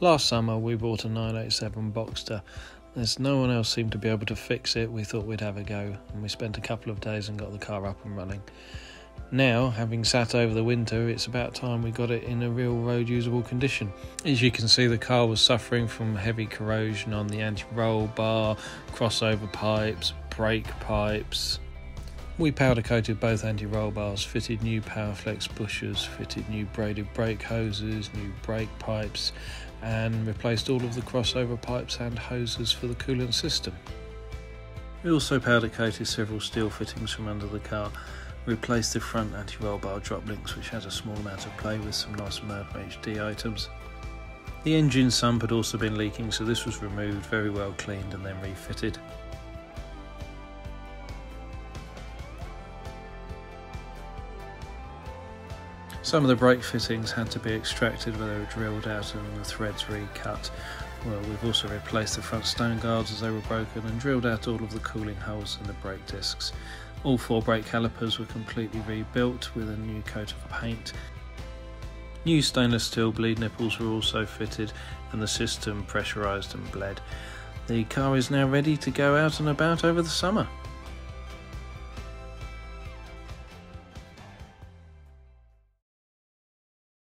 Last summer we bought a 987 Boxster. As no one else seemed to be able to fix it, we thought we'd have a go, and we spent a couple of days and got the car up and running. Now, having sat over the winter, it's about time we got it in a real road usable condition. As you can see, the car was suffering from heavy corrosion on the anti roll bar, crossover pipes, brake pipes. We powder coated both anti roll bars, fitted new Powerflex bushers, fitted new braided brake hoses, new brake pipes, and replaced all of the crossover pipes and hoses for the coolant system. We also powder coated several steel fittings from under the car replaced the front anti-roll bar drop links which had a small amount of play with some nice Meyle HD items. The engine sump had also been leaking so this was removed, very well cleaned and then refitted. Some of the brake fittings had to be extracted where they were drilled out and the threads recut. Well, we've also replaced the front stone guards as they were broken and drilled out all of the cooling holes in the brake discs. All four brake calipers were completely rebuilt with a new coat of paint. New stainless steel bleed nipples were also fitted and the system pressurised and bled. The car is now ready to go out and about over the summer.